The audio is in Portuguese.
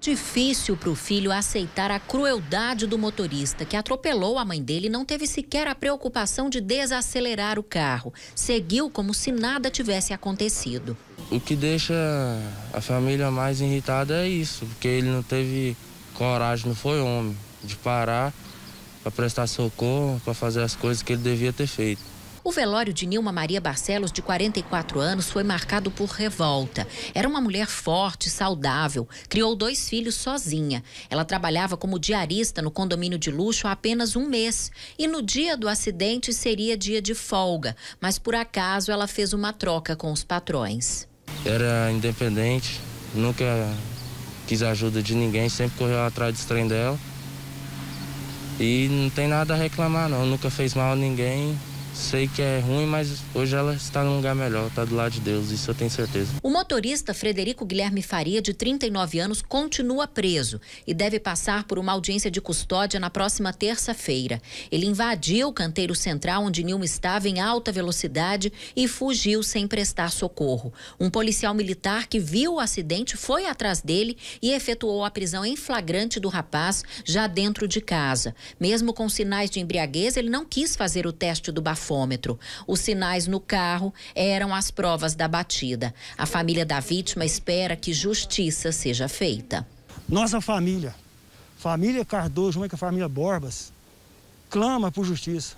Difícil para o filho aceitar a crueldade do motorista que atropelou a mãe dele e não teve sequer a preocupação de desacelerar o carro. Seguiu como se nada tivesse acontecido. O que deixa a família mais irritada é isso, porque ele não teve coragem, não foi homem, de parar para prestar socorro, para fazer as coisas que ele devia ter feito. O velório de Nilma Maria Barcelos, de 44 anos, foi marcado por revolta. Era uma mulher forte, saudável, criou dois filhos sozinha. Ela trabalhava como diarista no condomínio de luxo há apenas um mês. E no dia do acidente seria dia de folga, mas por acaso ela fez uma troca com os patrões. Era independente, nunca quis ajuda de ninguém, sempre correu atrás do trem dela. E não tem nada a reclamar, não. Nunca fez mal a ninguém, Sei que é ruim, mas hoje ela está num lugar melhor, está do lado de Deus, isso eu tenho certeza. O motorista Frederico Guilherme Faria, de 39 anos, continua preso e deve passar por uma audiência de custódia na próxima terça-feira. Ele invadiu o canteiro central onde Nilma estava em alta velocidade e fugiu sem prestar socorro. Um policial militar que viu o acidente foi atrás dele e efetuou a prisão em flagrante do rapaz já dentro de casa. Mesmo com sinais de embriaguez, ele não quis fazer o teste do bafo bafômetro. Os sinais no carro eram as provas da batida. A família da vítima espera que justiça seja feita. Nossa família, família Cardoso, junto com a família Borbas, clama por justiça.